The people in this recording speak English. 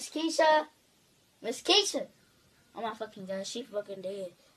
Miss Keisha. Miss Keisha. Oh my fucking god, she fucking dead.